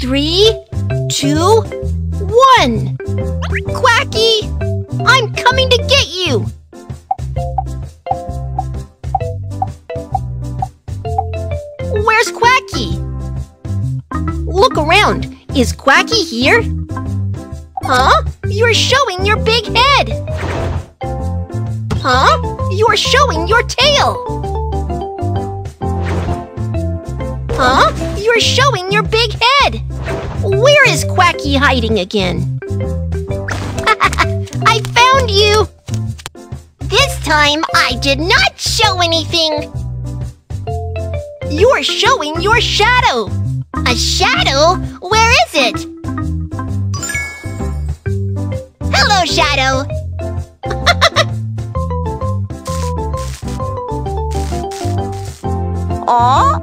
Three, two, one. Quacky, I'm coming to get you. Where's Quacky? Look around. Is Quacky here? Huh? You're showing your big head. Huh? You're showing your tail. Huh? You're showing your big head. Where is Quacky hiding again? I found you. This time I did not show anything. You're showing your shadow. A shadow? Where is it? Hello, Shadow. Aw,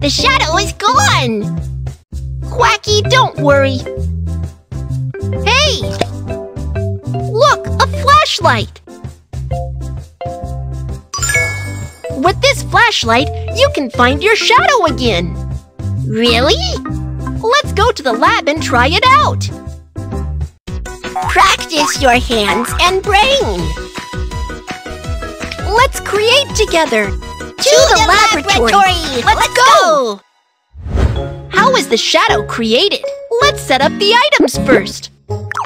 the shadow is gone. Quacky, don't worry. Hey! Look, a flashlight. With this flashlight, you can find your shadow again. Really? Let's go to the lab and try it out. Practice your hands and brain. Let's create together. To, the, laboratory. Let's, go. How is the shadow created? Let's set up the items first.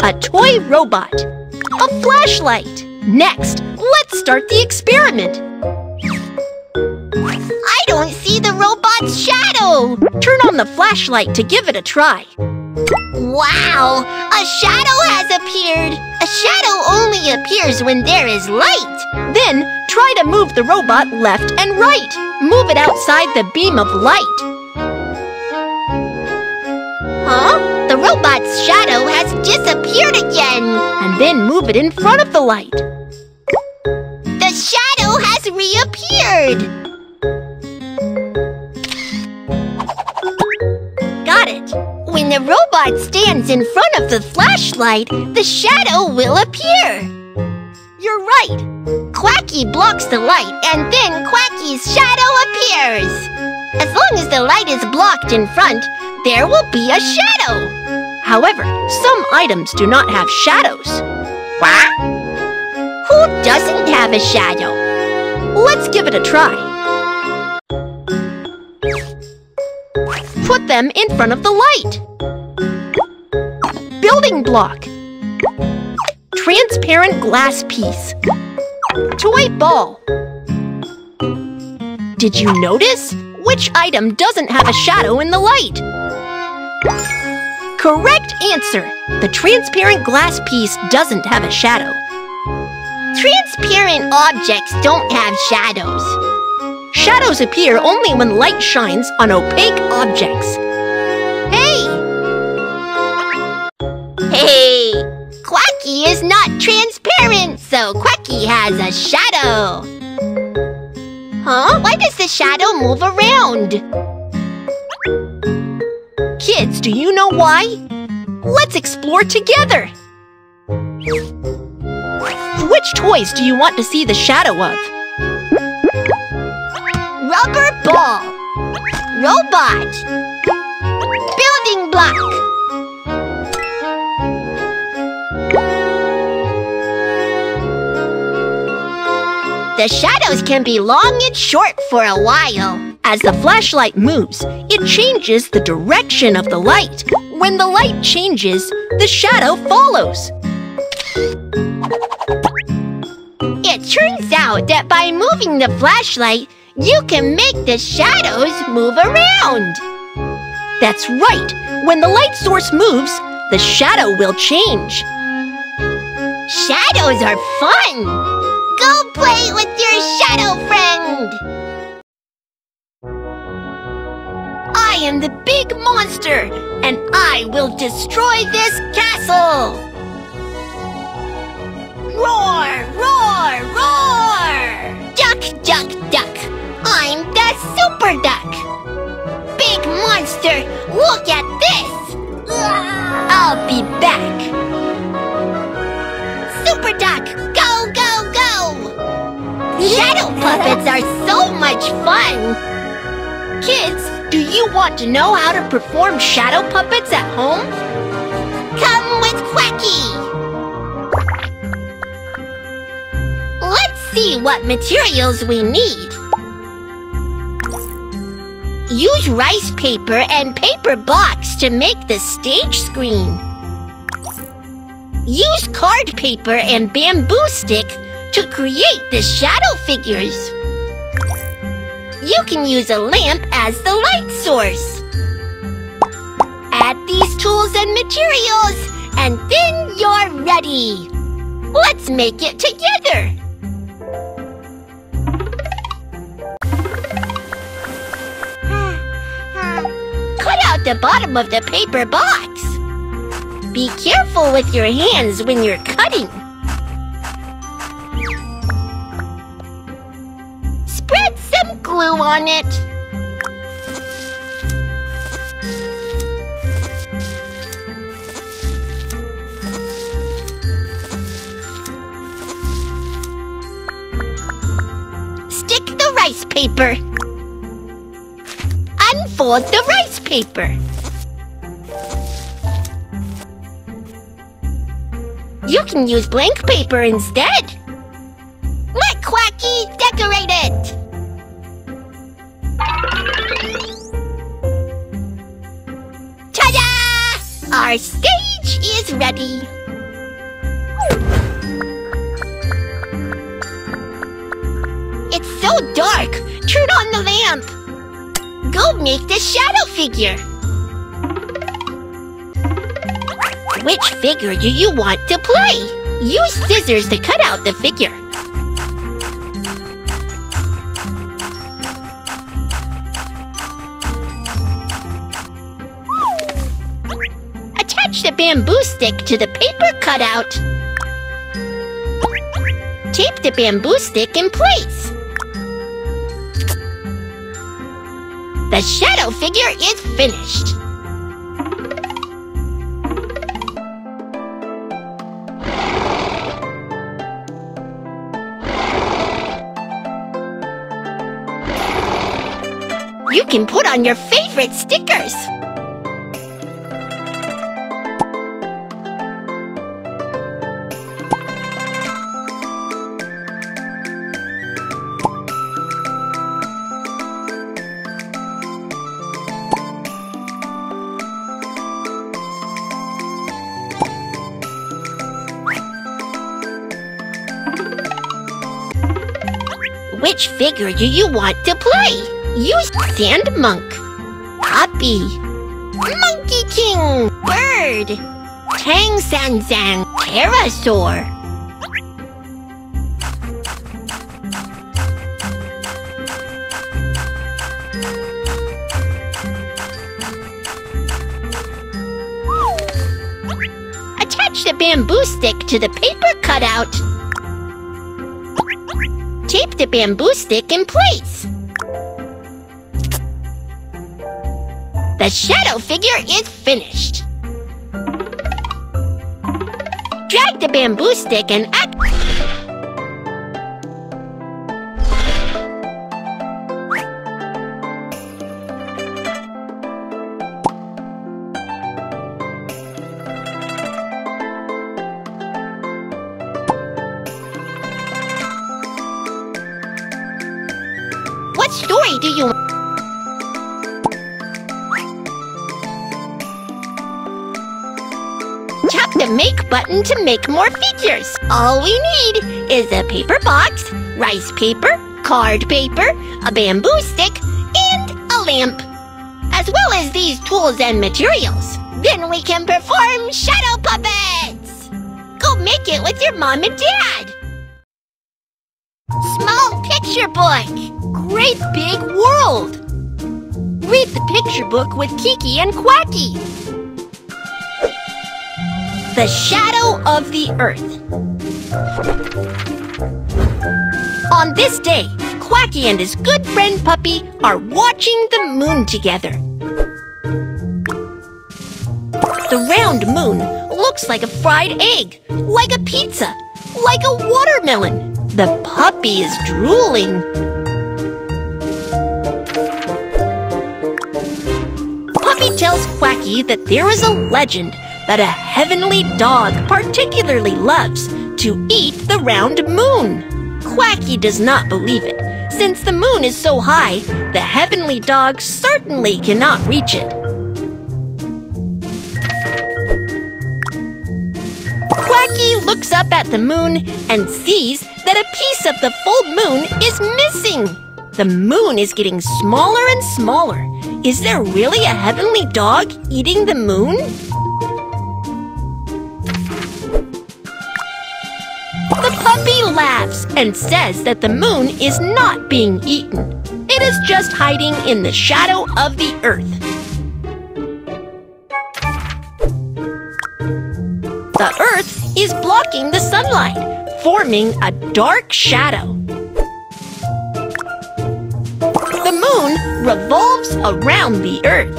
A toy robot. A flashlight. Next, let's start the experiment. I don't see the robot's shadow. Turn on the flashlight to give it a try. Wow! A shadow has appeared! A shadow only appears when there is light! Then, try to move the robot left and right. Move it outside the beam of light. Huh? The robot's shadow has disappeared again! And then move it in front of the light. The shadow has reappeared! Got it! When the robot stands in front of the flashlight, the shadow will appear. You're right. Quacky blocks the light, and then Quacky's shadow appears. As long as the light is blocked in front, there will be a shadow. However, some items do not have shadows. What? Who doesn't have a shadow? Let's give it a try. Put them in front of the light. Building block. Transparent glass piece. Toy ball. Did you notice? Which item doesn't have a shadow in the light? Correct answer! The transparent glass piece doesn't have a shadow. Transparent objects don't have shadows. Shadows appear only when light shines on opaque objects. Hey! Hey! Quacky is not transparent, so Quacky has a shadow. Huh? Why does the shadow move around? Kids, do you know why? Let's explore together! Which toys do you want to see the shadow of? Rubber ball Robot Building block The shadows can be long and short for a while. As the flashlight moves, it changes the direction of the light. When the light changes, the shadow follows. It turns out that by moving the flashlight, you can make the shadows move around. That's right. When the light source moves, the shadow will change. Shadows are fun! Go play with your shadow am the big monster, and I will destroy this castle! Roar, roar, roar! Duck, duck, duck! I'm the super duck! Big monster, look at this! I'll be back! Super duck, go, go, go! Shadow puppets are so much fun! Kids, Do you want to know how to perform shadow puppets at home? Come with Quacky! Let's see what materials we need. Use rice paper and paper box to make the stage screen. Use card paper and bamboo stick to create the shadow figures. You can use a lamp as the light source. Add these tools and materials, and then you're ready. Let's make it together. Cut out the bottom of the paper box. Be careful with your hands when you're cutting. Glue on it. Stick the rice paper. Unfold the rice paper. You can use blank paper instead. Let Quacky decorate it. Our stage is ready. It's so dark. Turn on the lamp. Go make the shadow figure. Which figure do you want to play? Use scissors to cut out the figure. Bamboo stick to the paper cutout. Tape the bamboo stick in place. The shadow figure is finished. You can put on your favorite stickers. Figure do you want to play? Use Sand Monk, Puppy, Monkey King, Bird, Tang Sanzang, Pterosaur. Attach the bamboo stick to the paper cutout. Tape the bamboo stick in place. The shadow figure is finished. Drag the bamboo stick and act. What story do you Tap the make button to make more figures. All we need is a paper box, rice paper, card paper, a bamboo stick, and a lamp. As well as these tools and materials. Then we can perform shadow puppets! Go make it with your mom and dad! Small picture book! Great big world! Read the picture book with Kiki and Quacky. The Shadow of the Earth. On this day, Quacky and his good friend Puppy are watching the moon together. The round moon looks like a fried egg, like a pizza, like a watermelon. The puppy is drooling. Quacky that there is a legend that a heavenly dog particularly loves to eat the round moon. Quacky does not believe it. Since the moon is so high, the heavenly dog certainly cannot reach it. Quacky looks up at the moon and sees that a piece of the full moon is missing. The moon is getting smaller and smaller. Is there really a heavenly dog eating the moon? The puppy laughs and says that the moon is not being eaten. It is just hiding in the shadow of the earth. The earth is blocking the sunlight, forming a dark shadow. Revolves around the earth.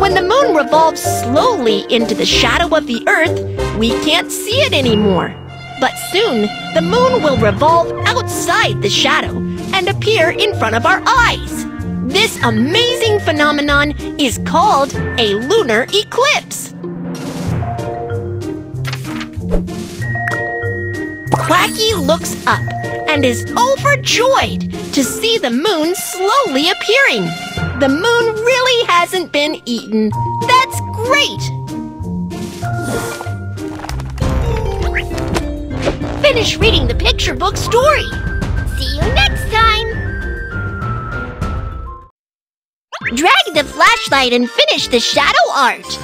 When the moon revolves slowly into the shadow of the earth, we can't see it anymore. But soon, the moon will revolve outside the shadow and appear in front of our eyes. This amazing phenomenon is called a lunar eclipse. Quacky looks up and is overjoyed to see the moon slowly appearing. The moon really hasn't been eaten. That's great! Finish reading the picture book story. See you next time! Drag the flashlight and finish the shadow art.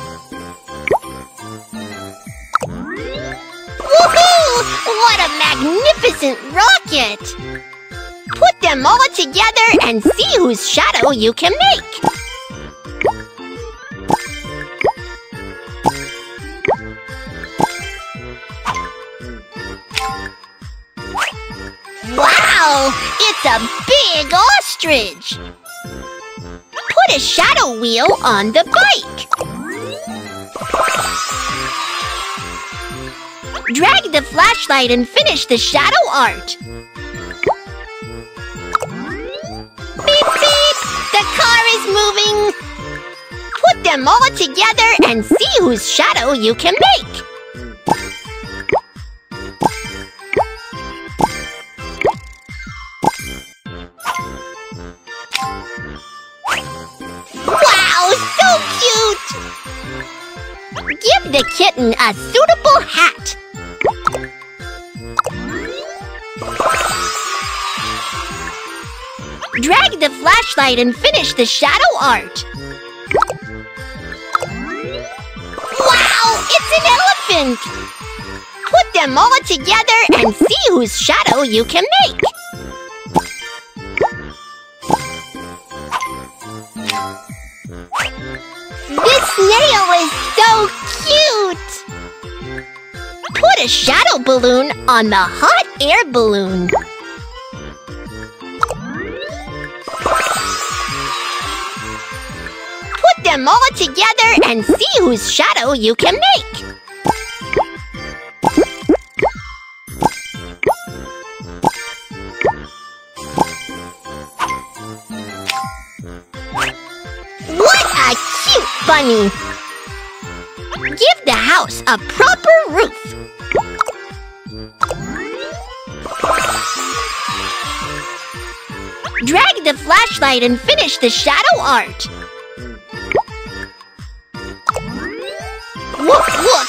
Woohoo! What a magnificent rocket! Put them all together and see whose shadow you can make. Wow! It's a big ostrich! Put a shadow wheel on the bike. Drag the flashlight and finish the shadow art. Them all together and see whose shadow you can make. Wow, so cute! Give the kitten a suitable hat. Drag the flashlight and finish the shadow art. Put them all together and see whose shadow you can make. This snail is so cute! Put a shadow balloon on the hot air balloon. Put them all together and see whose shadow you can make. Bunny! Give the house a proper roof. Drag the flashlight and finish the shadow art. Woof woof!